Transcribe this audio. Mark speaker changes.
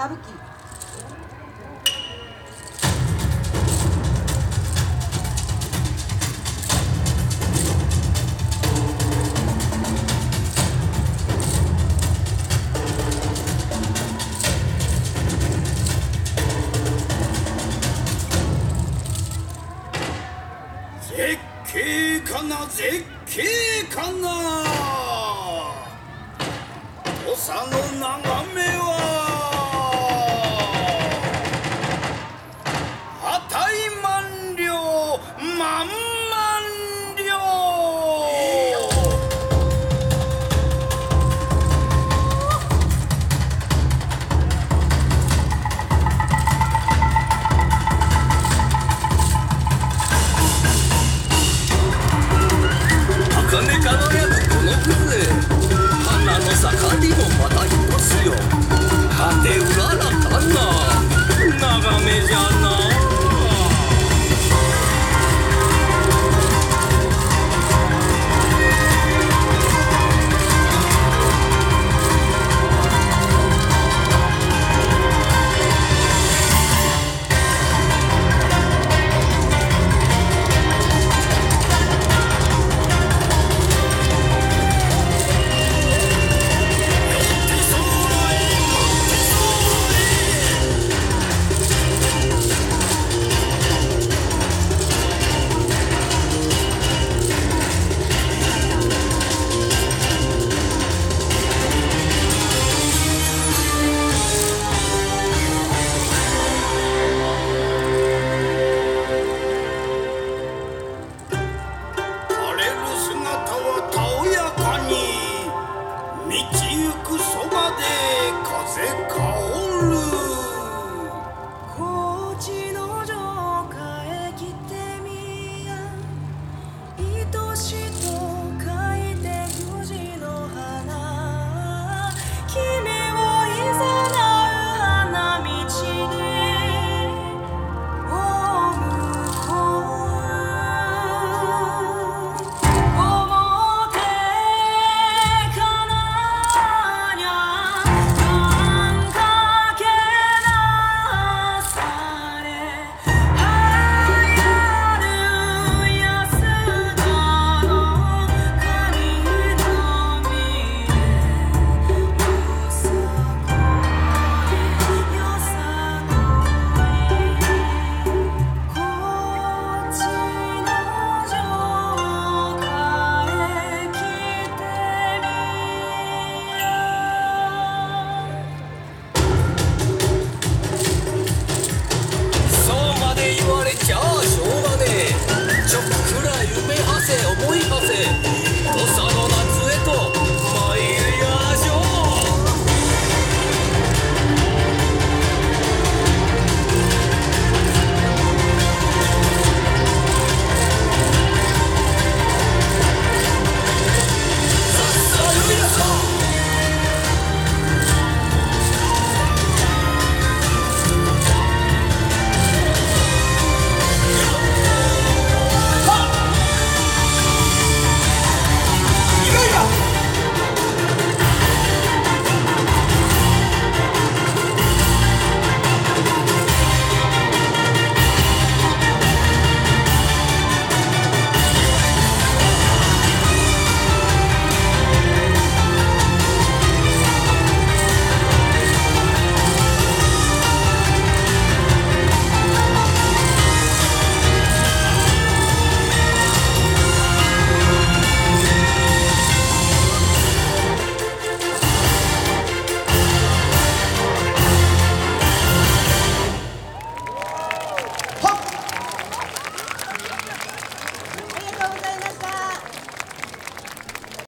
Speaker 1: 絶景かな？絶景かな？土佐の名 Mickey.